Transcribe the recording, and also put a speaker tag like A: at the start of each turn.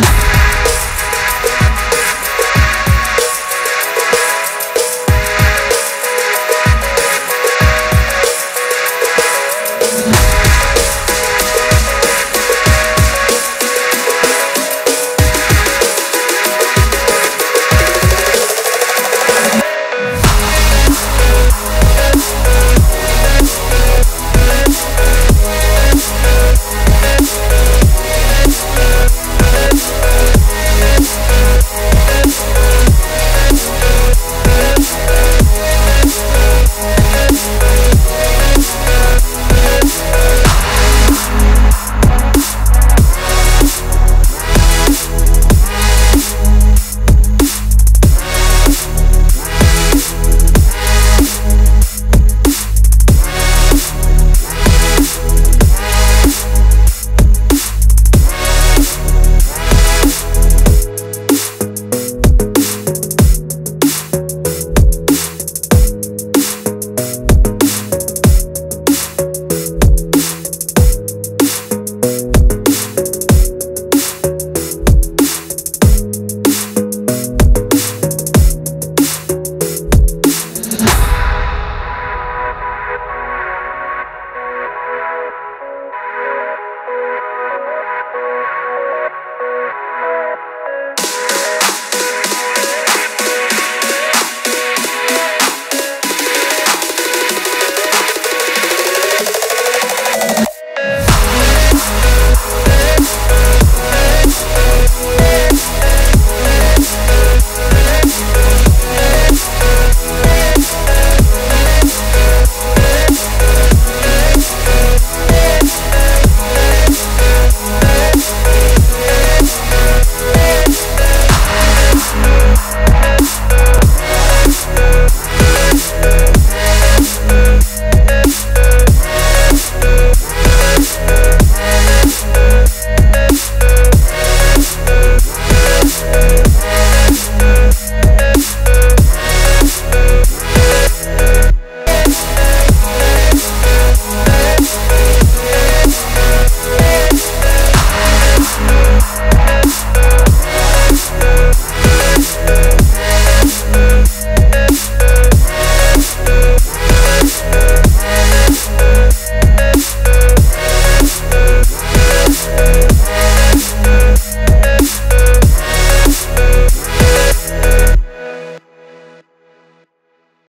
A: Yes.